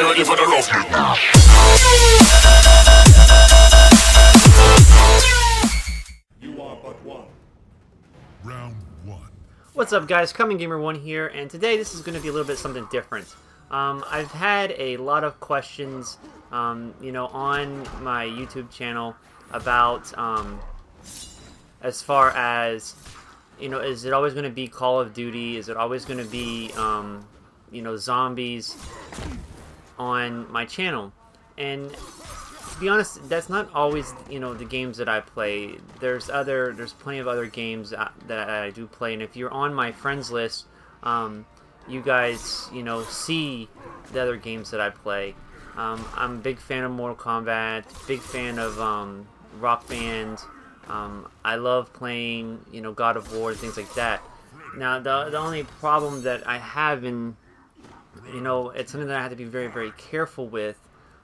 Get ready for the rough. You are but one. Round one. What's up guys, Common Gamer 1 here, and today this is going to be a little bit something different. Um, I've had a lot of questions, um, you know, on my YouTube channel about, um, as far as, you know, is it always going to be Call of Duty? Is it always going to be, um, you know, zombies on my channel? And to be honest, that's not always you know the games that I play. There's other, there's plenty of other games that, I do play, and if you're on my friends list, um, you guys you know see the other games that I play. Um, I'm a big fan of Mortal Kombat, big fan of um, Rock Band. Um, I love playing you know God of War things like that. Now the the only problem that I have in you know it's something that I have to be very very careful with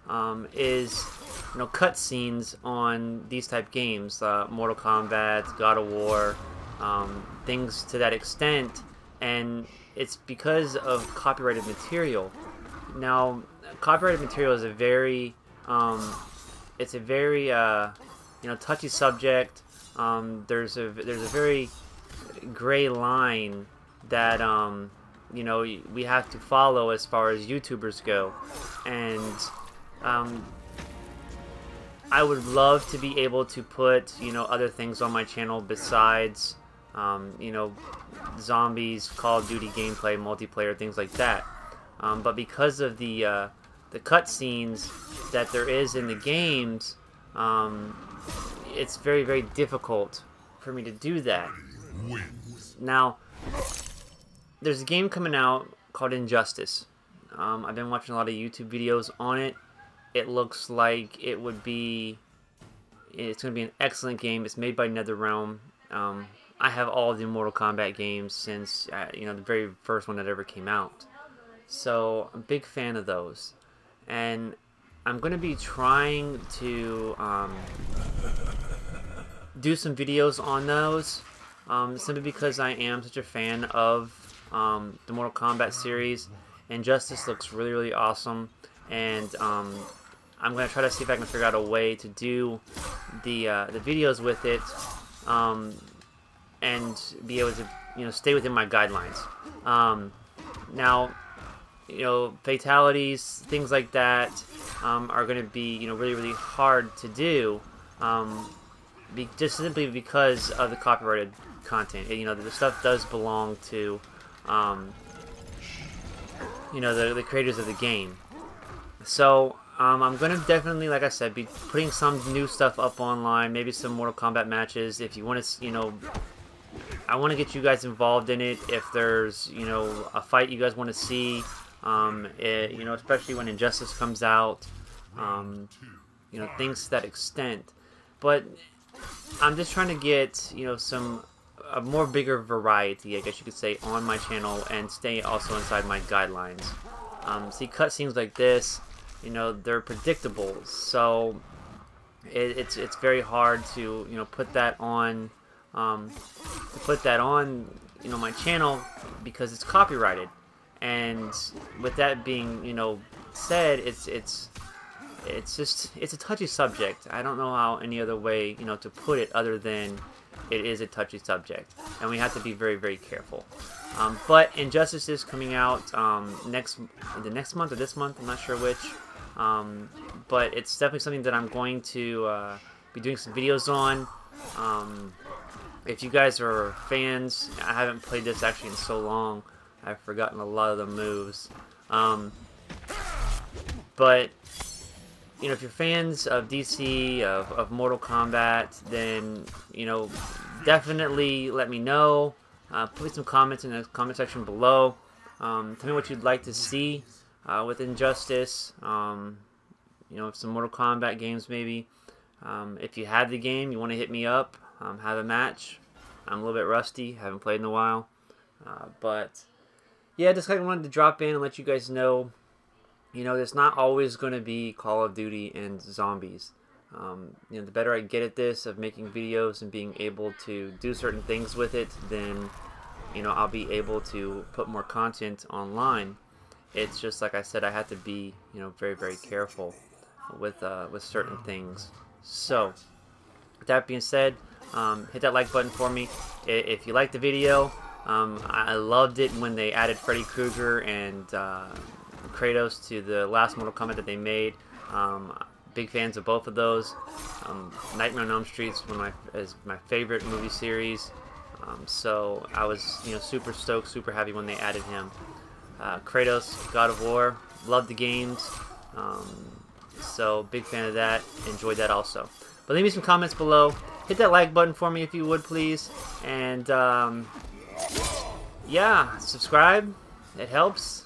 um, is you know cutscenes on these type games, uh, Mortal Kombat, God of War, um, things to that extent, and it's because of copyrighted material. Now, copyrighted material is a very, um, it's a very uh, you know touchy subject. Um, there's a there's a very gray line that um, you know we have to follow as far as YouTubers go, and um, I would love to be able to put, you know, other things on my channel besides, um, you know, zombies, Call of Duty gameplay, multiplayer, things like that. Um, but because of the uh, the cutscenes that there is in the games, um, it's very very difficult for me to do that. Now, there's a game coming out called Injustice. Um, I've been watching a lot of YouTube videos on it. It looks like it would be. It's going to be an excellent game. It's made by NetherRealm. Um, I have all the Mortal Kombat games since uh, you know the very first one that ever came out. So I'm a big fan of those, and I'm going to be trying to um, do some videos on those. Um, simply because I am such a fan of um, the Mortal Kombat series. Injustice looks really, really awesome, and um, I'm gonna try to see if I can figure out a way to do the uh, the videos with it, um, and be able to you know stay within my guidelines. Um, now, you know, fatalities, things like that, um, are gonna be you know really, really hard to do. Um, be, just simply because of the copyrighted content. You know, the stuff does belong to, um, you know, the, the creators of the game. So, um, I'm going to definitely, like I said, be putting some new stuff up online, maybe some Mortal Kombat matches. If you want to, you know, I want to get you guys involved in it. If there's, you know, a fight you guys want to see, um, it, you know, especially when Injustice comes out, um, you know, things to that extent. But I'm just trying to get, you know, some a more bigger variety, I guess you could say, on my channel and stay also inside my guidelines. Um, see, cutscenes like this, you know, they're predictable, so it, it's it's very hard to you know put that on um, put that on you know my channel because it's copyrighted. And with that being you know said, it's it's it's just it's a touchy subject. I don't know how any other way you know to put it other than it is a touchy subject, and we have to be very very careful. Um, but Injustice is coming out um, next the next month or this month. I'm not sure which. Um, but it's definitely something that I'm going to uh, be doing some videos on. Um, if you guys are fans, I haven't played this actually in so long. I've forgotten a lot of the moves. Um, but you know, if you're fans of DC, of, of Mortal Kombat, then, you know, definitely let me know. Uh, put some comments in the comment section below. Um, tell me what you'd like to see uh, with Injustice. Um, you know, some Mortal Kombat games maybe. Um, if you have the game, you want to hit me up, um, have a match. I'm a little bit rusty, haven't played in a while. Uh, but, yeah, just kind of wanted to drop in and let you guys know you know, it's not always going to be Call of Duty and zombies. Um, you know, the better I get at this of making videos and being able to do certain things with it, then you know I'll be able to put more content online. it's just like I said, I had to be you know very very careful with uh, with certain things. So with that being said, um, hit that like button for me. If you like the video, um, I loved it when they added Freddy Krueger and uh, Kratos to the last Mortal Kombat that they made. Um, big fans of both of those. Um, Nightmare on Elm Street is one of my is my favorite movie series. Um, so I was you know super stoked, super happy when they added him. Uh, Kratos, God of War, loved the games. Um, so big fan of that. Enjoyed that also. But leave me some comments below. Hit that like button for me if you would, please. And um, yeah, subscribe. It helps.